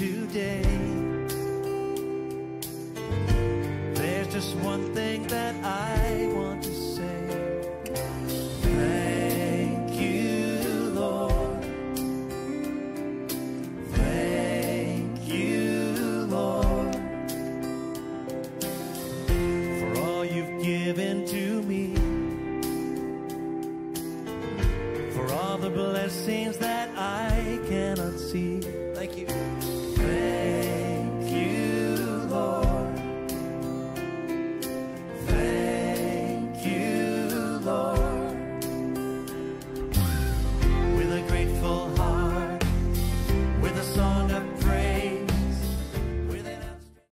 today. There's just one thing that I want to say. Thank you, Lord. Thank you, Lord, for all you've given to me. For all the blessings that I cannot see.